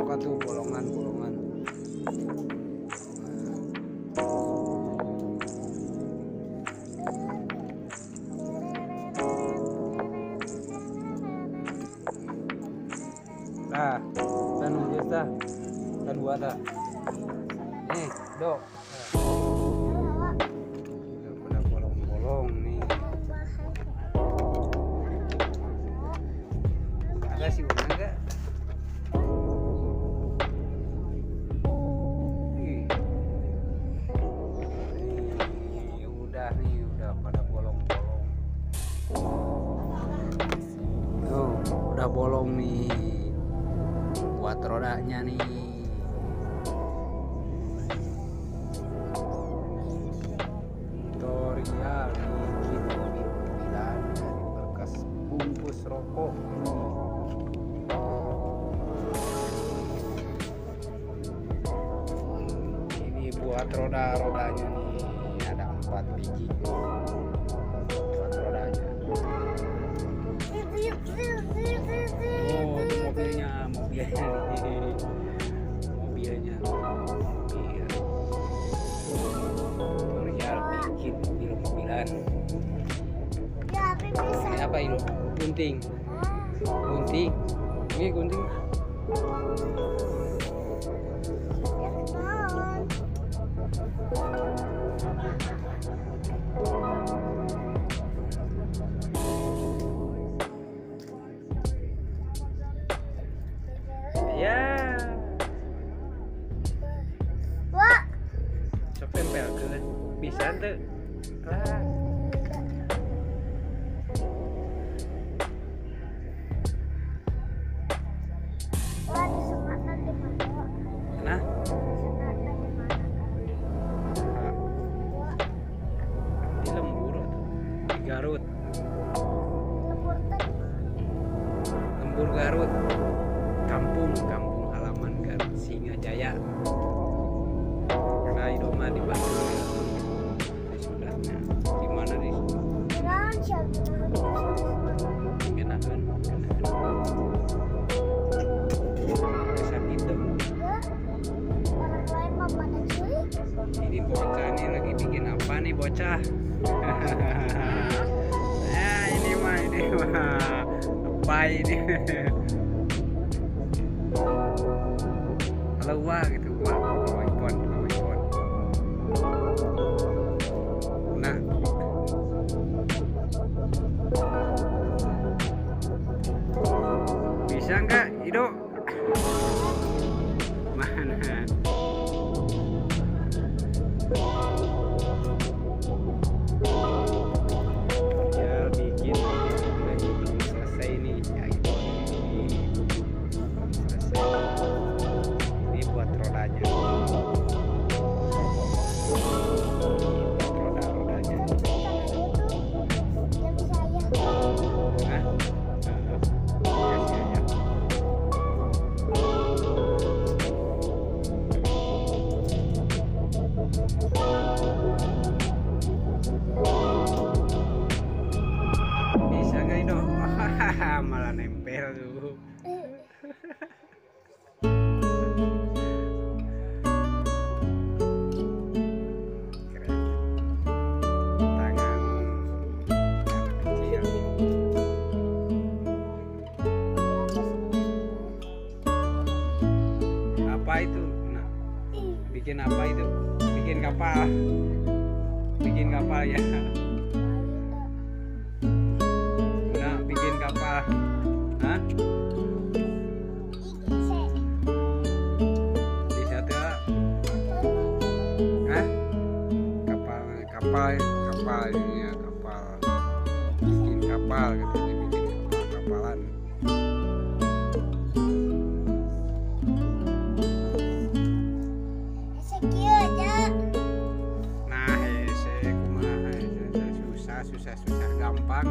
sok atuh bolongan bolongan Nah, dah. Kita dua dah. Nih, dok. Pada bolong nih. Buat rodanya nih. Tutorial bikin mobil dari bekas bungkus rokok. Ini buat roda-rodanya nih ada empat biji. Mobilnya, mobilnya. Mobilnya. Mobil. Tutorial bikin mobil-mobilan. Ini apa ini? Gunting. Gunting. Ini gunting. Tempel ke. Bisa tuh. Mana? Nah, Disunatkan di lembur di Garut. Lembur Garut. Kampung, kampung halaman Garut Singajaya. Karena Idoma di Bandung. Di Sudahnya. Di mana di mah pada cuy. Ini bocah nih lagi bikin apa nih bocah? nah ini mah ini mah apa ini? Wah gitu bisa nggak Ido? Mana? Apa itu? Nah bikin apa itu? Bikin kapal. Bikin kapal ya kapal ini ya kapal bikin kapal gitu bikin kapal kapalan. Nah hese kumaha susah susah susah gampang